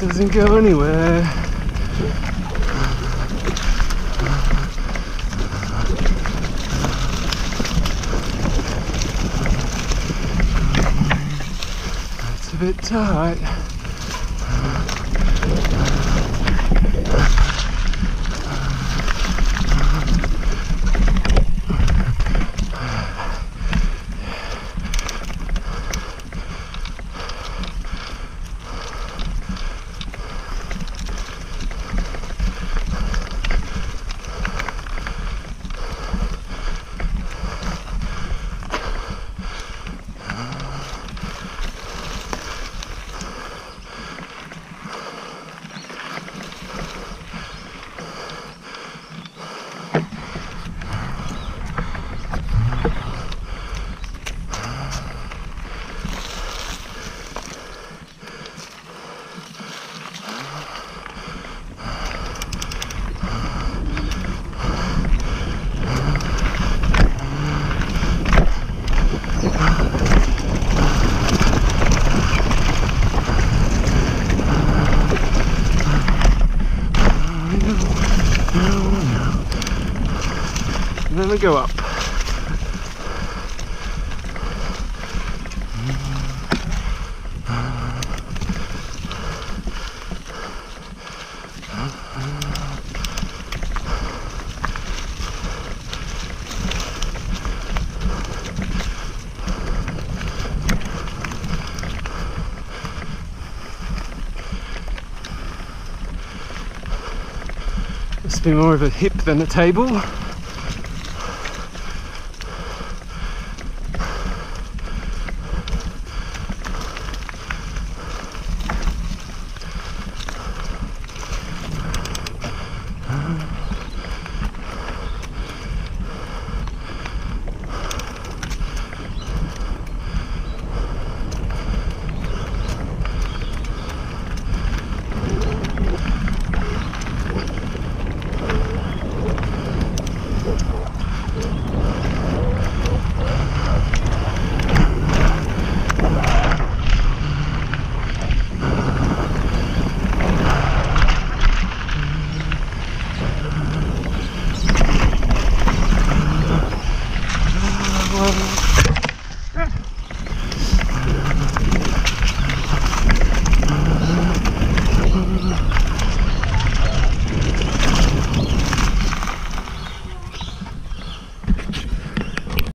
doesn't go anywhere. That's a bit tight. And then we go up. Must be more of a hip than a table.